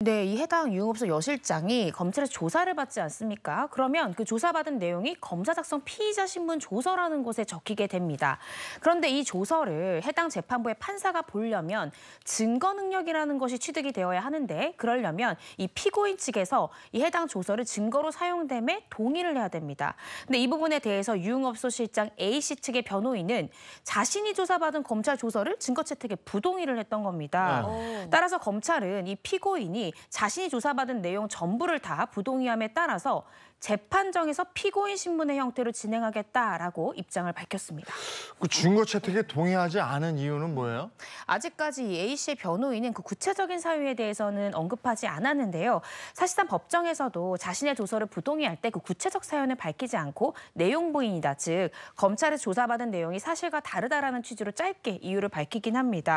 네, 이 해당 유흥업소 여실장이 검찰의 조사를 받지 않습니까? 그러면 그 조사받은 내용이 검사 작성 피의자 신문 조서라는 곳에 적히게 됩니다. 그런데 이 조서를 해당 재판부의 판사가 보려면 증거 능력이라는 것이 취득이 되어야 하는데 그러려면 이 피고인 측에서 이 해당 조서를 증거로 사용됨에 동의를 해야 됩니다. 근데 이 부분에 대해서 유흥업소 실장 A씨 측의 변호인은 자신이 조사받은 검찰 조서를 증거 채택에 부동의를 했던 겁니다. 네. 따라서 검찰은 이 피고인이 자신이 조사받은 내용 전부를 다 부동의함에 따라서 재판정에서 피고인 신문의 형태로 진행하겠다라고 입장을 밝혔습니다. 그 증거 채택에 동의하지 않은 이유는 뭐예요? 아직까지 이 A 씨의 변호인은 그 구체적인 사유에 대해서는 언급하지 않았는데요. 사실상 법정에서도 자신의 조서를 부동의할 때 그 구체적 사연을 밝히지 않고 내용 부인이다, 즉 검찰에 조사받은 내용이 사실과 다르다라는 취지로 짧게 이유를 밝히긴 합니다.